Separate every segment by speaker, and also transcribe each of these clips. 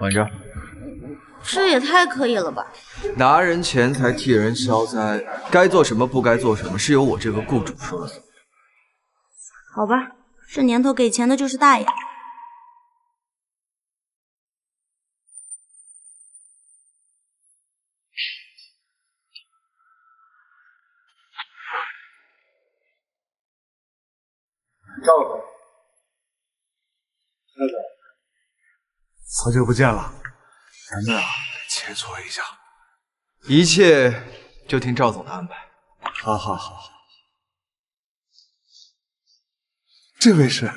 Speaker 1: 稳着。
Speaker 2: 这也太可以了吧！
Speaker 1: 拿人钱财替人消灾，该做什么不该做什么，是由我这个雇主说了算。
Speaker 2: 好吧，这年头给钱的就是大爷。
Speaker 3: 赵总，好久不见了，咱们啊切磋一下，
Speaker 1: 一切就听赵总的安排。
Speaker 3: 好，好，好，好。这位是？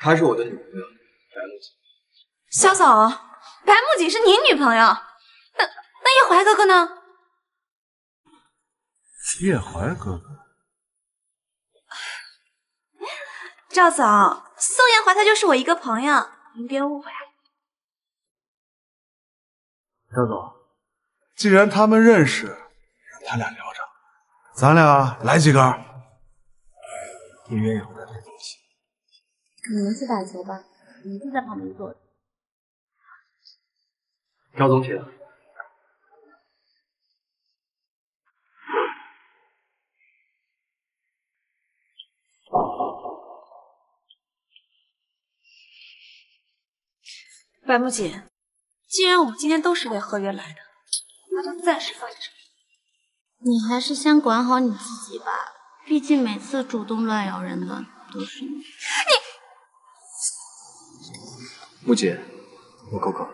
Speaker 1: 她是我的女朋友白木槿。
Speaker 2: 肖总，白木槿是您女朋友？那那叶怀哥哥呢？
Speaker 3: 叶怀哥哥。
Speaker 2: 赵总，宋叶怀他就是我一个朋友，您别误会啊。
Speaker 3: 赵总，既然他们认识，让他俩聊着，咱俩来几根。
Speaker 1: 你愿意和他在一起？
Speaker 2: 你们去打球吧，我就在旁边坐着。
Speaker 1: 赵总，请。
Speaker 2: 白木槿，既然我们今天都是为合约来的，那就暂时放下手。你还是先管好你自己吧，毕竟每次主动乱咬人的都是你。你，
Speaker 1: 木槿，我口渴，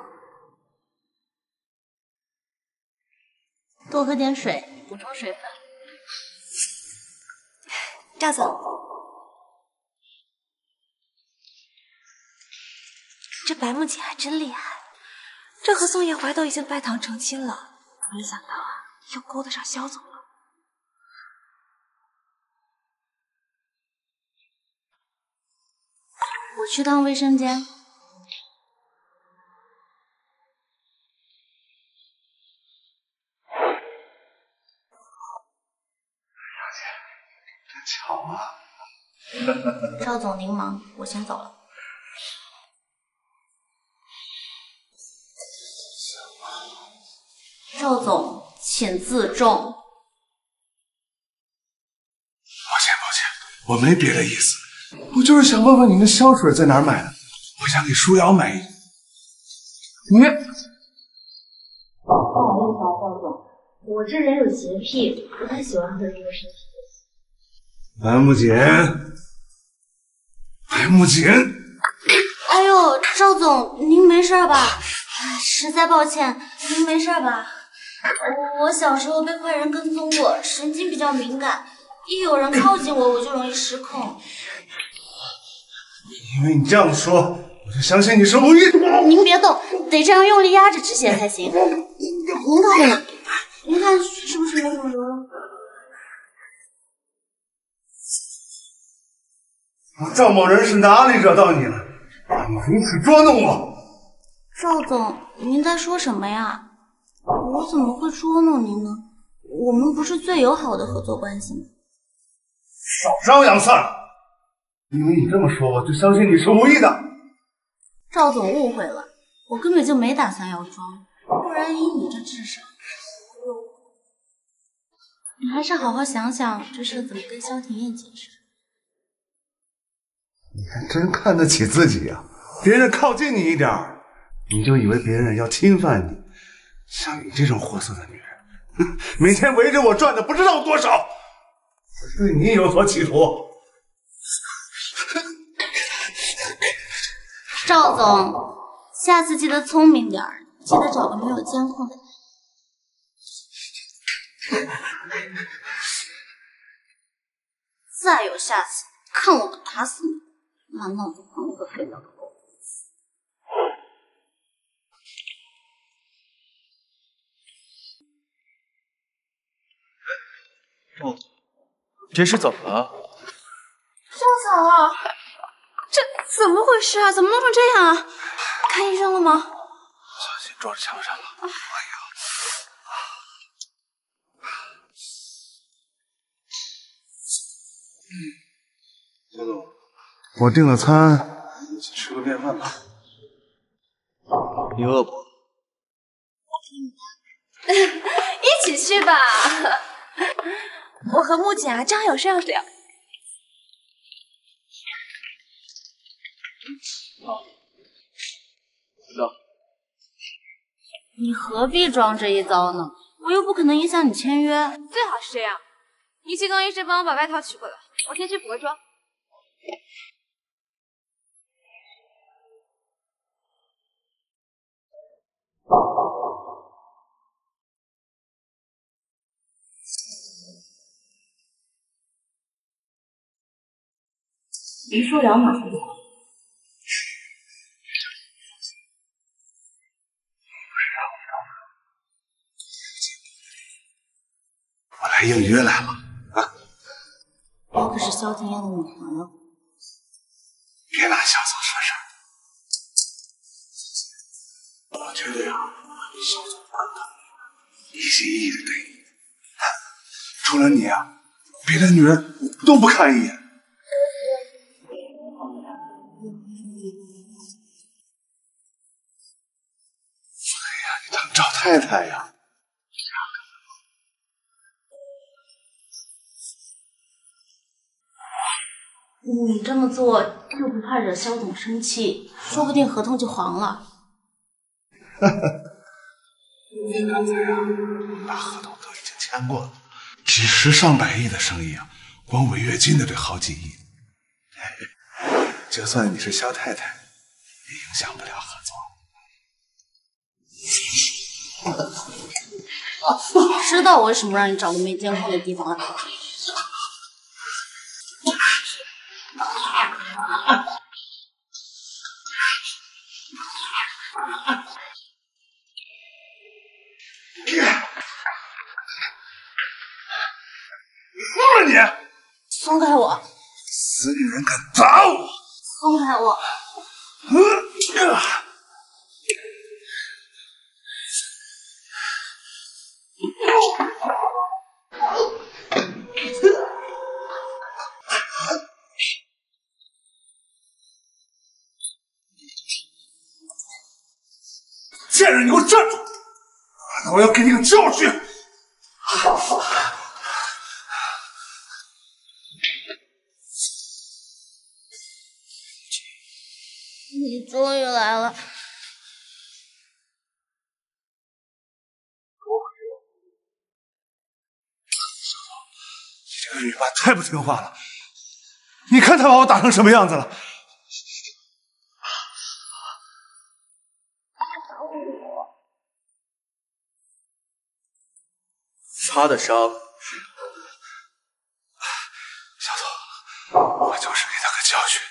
Speaker 2: 多喝点水，补充水分。赵总。这白木槿还真厉害，这和宋叶怀都已经拜堂成亲了，没想到啊，又勾搭上萧总了。我去趟卫生间。赵总您忙，我先走了。赵总，请自重。抱
Speaker 3: 歉，抱歉，我没别的意思，我就是想问问你那香水在哪儿买的，我想给舒瑶买一。你，
Speaker 2: 不好意思啊，赵总，我这人有洁癖，不太喜欢喝这个身体的
Speaker 3: 白木槿，白木槿。
Speaker 2: 哎呦，赵总，您没事吧？实在抱歉，您没事吧？我小时候被坏人跟踪过，神经比较敏感，一有人靠近我，我就容易失控。
Speaker 3: 因为你这样说，我就相信你是无意的。
Speaker 2: 您别动，得这样用力压着止血才行。您看看，您看是不是没什么流了？
Speaker 3: 赵某人是哪里惹到你了？你如此捉弄我？
Speaker 2: 赵总，您在说什么呀？我怎么会捉弄您呢？我们不是最友好的合作关系吗？
Speaker 3: 少张扬算了，因为你这么说，我就相信你是无意的。
Speaker 2: 赵总误会了，我根本就没打算要装，不然以你这智商，你还是好好想想这事怎么跟萧庭燕解释。
Speaker 3: 你还真看得起自己呀！别人靠近你一点，你就以为别人要侵犯你。像你这种货色的女人，每天围着我转的不知道多少，我对你有所企图。
Speaker 2: 赵总，下次记得聪明点记得找个没有监控的。再有下次，看我不打死你！满脑子狂个飞鸟的狗。
Speaker 1: 赵总，这是怎么了？
Speaker 2: 赵总，这怎么回事啊？怎么弄成这样啊？看医生了吗？不
Speaker 3: 小心撞墙上了。哎呀！嗯，肖总，我订了餐，一起吃个便饭吧。
Speaker 1: 你饿不？
Speaker 4: 一起去吧。我和木槿啊，正好有事要聊。
Speaker 1: 走。
Speaker 2: 你何必装这一遭呢？我又不可能影响你签约。
Speaker 4: 最好是这样。你去更衣室帮我把外套取过来，我先去补个妆。
Speaker 2: 一说聊马上就好。
Speaker 3: 我来应约来了啊！
Speaker 2: 我可是萧天烟的女朋友。
Speaker 3: 别拿萧总说事儿，我绝对啊比萧总更疼你，一心一意的对你。除了你啊，别的女人都不看一眼。太太呀。
Speaker 2: 你这么做又不怕惹肖总生气，说不定合同就黄了。
Speaker 3: 你刚才啊，把合同都已经签过了，几十上百亿的生意啊，光违约金的得好几亿。就算你是肖太太，也影响不了合
Speaker 2: 作。知道我为什么让你找个没监控的地方了？
Speaker 3: 疯了你！
Speaker 2: 松开我！
Speaker 3: 死女人敢打我！
Speaker 2: 松开我！
Speaker 3: 贱人，你给我站住！我要给你个教训！
Speaker 2: 你终于来了！
Speaker 3: 你这个女伴太不听话了！你看她把我打成什么样子了？
Speaker 1: 他的伤，
Speaker 3: 小左，我就是给他个教训。